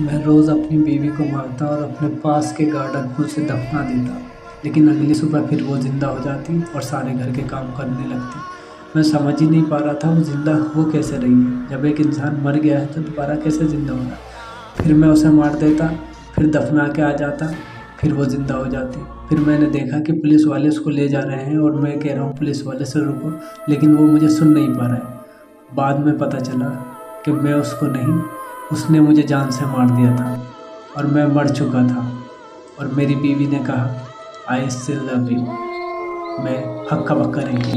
मैं रोज़ अपनी बीवी को मारता और अपने पास के गार्डन को उसे दफना देता। लेकिन अगली सुबह फिर वो ज़िंदा हो जाती और सारे घर के काम करने लगती। मैं समझ ही नहीं पा रहा था वो ज़िंदा हो कैसे रही है। जब एक इंसान मर गया है तो दोबारा कैसे ज़िंदा हो रहा फिर मैं उसे मार देता, फिर दफना के आ जाता, फिर वो ज़िंदा हो जाती। फिर मैंने देखा कि पुलिस वाले उसको ले जा रहे हैं और मैं कह रहा हूँ, पुलिस वाले से रुको। लेकिन वो मुझे सुन नहीं पा रहा है। बाद में पता चला कि मैं उसको नहीं उसने मुझे जान से मार दिया था और मैं मर चुका था। और मेरी बीवी ने कहा आई स्टिल लव यू मैं हक्का बक्का रही